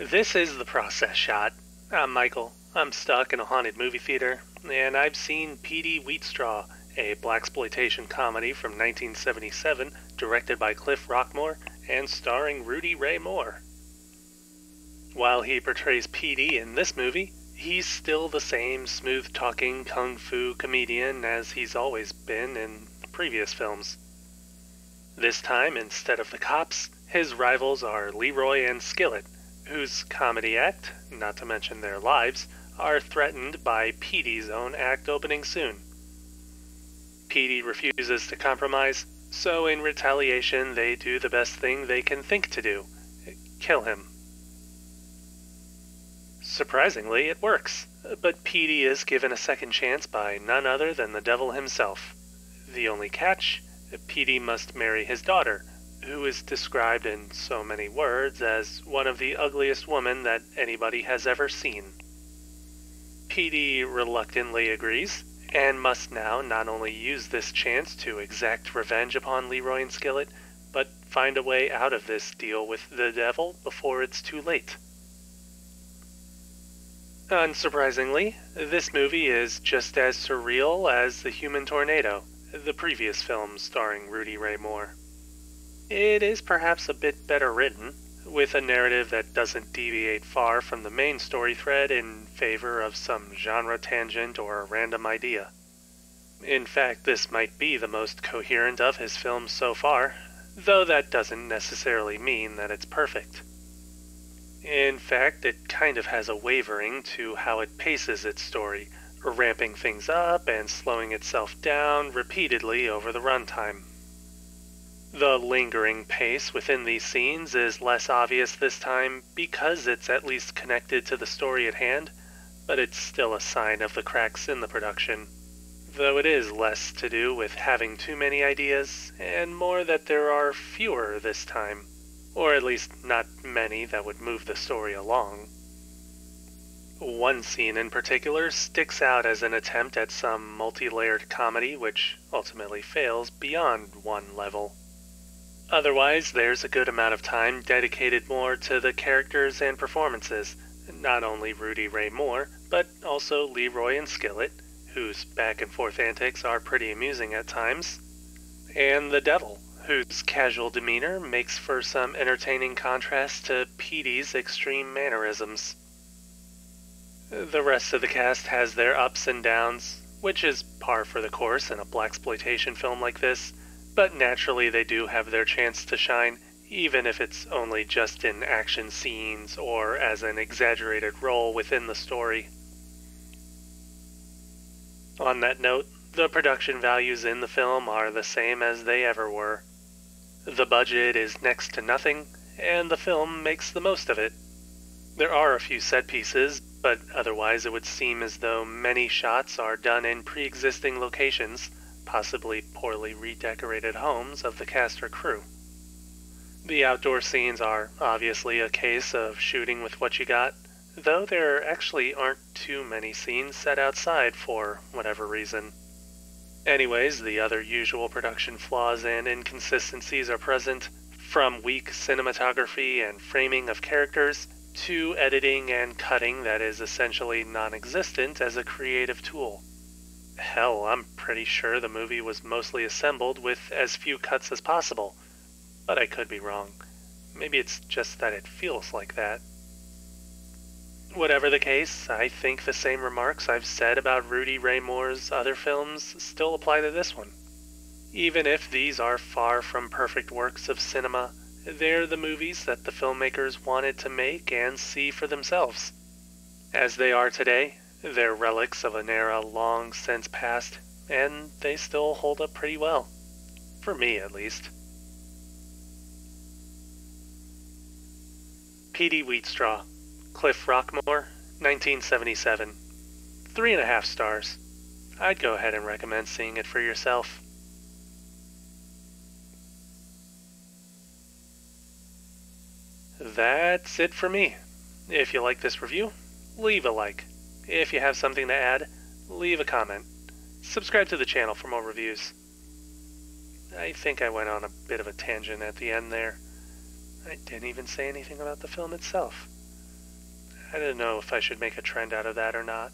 This is the process shot. I'm Michael. I'm stuck in a haunted movie theater, and I've seen Petey Wheatstraw, a blaxploitation comedy from 1977, directed by Cliff Roquemore and starring Rudy Ray Moore. While he portrays Petey in this movie, he's still the same smooth talking kung fu comedian as he's always been in previous films. This time, instead of the cops, his rivals are Leroy and Skillet, whose comedy act, not to mention their lives, are threatened by Petey's own act opening soon. Petey refuses to compromise, so in retaliation they do the best thing they can think to do kill him. Surprisingly, it works, but Petey is given a second chance by none other than the devil himself. The only catch Petey must marry his daughter, who is described in so many words as one of the ugliest women that anybody has ever seen. Petey reluctantly agrees, and must now not only use this chance to exact revenge upon Leroy and Skillet, but find a way out of this deal with the devil before it's too late. Unsurprisingly, this movie is just as surreal as The Human Tornado, the previous film starring Rudy Ray Moore. It is perhaps a bit better written, with a narrative that doesn't deviate far from the main story thread in favor of some genre tangent or a random idea. In fact, this might be the most coherent of his films so far, though that doesn't necessarily mean that it's perfect. In fact, it kind of has a wavering to how it paces its story, ramping things up and slowing itself down repeatedly over the runtime. The lingering pace within these scenes is less obvious this time because it's at least connected to the story at hand, but it's still a sign of the cracks in the production. Though it is less to do with having too many ideas, and more that there are fewer this time or at least not many that would move the story along. One scene in particular sticks out as an attempt at some multi layered comedy which ultimately fails beyond one level. Otherwise, there's a good amount of time dedicated more to the characters and performances, not only Rudy Ray Moore, but also Leroy and Skillet, whose back and forth antics are pretty amusing at times, and the Devil, whose casual demeanor makes for some entertaining contrast to Petey's extreme mannerisms. The rest of the cast has their ups and downs, which is par for the course in a blaxploitation film like this, but naturally they do have their chance to shine, even if it's only just in action scenes or as an exaggerated role within the story. On that note, the production values in the film are the same as they ever were. The budget is next to nothing, and the film makes the most of it. There are a few set pieces, but otherwise it would seem as though many shots are done in pre existing locations, possibly poorly redecorated homes of the cast or crew. The outdoor scenes are obviously a case of shooting with what you got, though there actually aren't too many scenes set outside for whatever reason. Anyways, the other usual production flaws and inconsistencies are present, from weak cinematography and framing of characters to editing and cutting that is essentially non existent as a creative tool. Hell, I'm pretty sure the movie was mostly assembled with as few cuts as possible, but I could be wrong. Maybe it's just that it feels like that. Whatever the case, I think the same remarks I've said about Rudy Ray Moore's other films still apply to this one. Even if these are far from perfect works of cinema, they're the movies that the filmmakers wanted to make and see for themselves. As they are today, they're relics of an era long since past, and they still hold up pretty well. For me, at least. Petey Wheatstraw Cliff Roquemore, 1977. Three and a half stars. I'd go ahead and recommend seeing it for yourself. That's it for me. If you like this review, leave a like. If you have something to add, leave a comment. Subscribe to the channel for more reviews. I think I went on a bit of a tangent at the end there. I didn't even say anything about the film itself. I don't know if I should make a trend out of that or not.